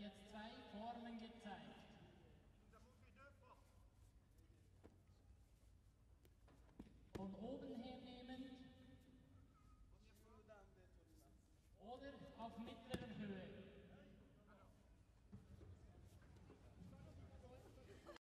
jetzt zwei Formen gezeigt. Von oben her nehmend oder auf mittlere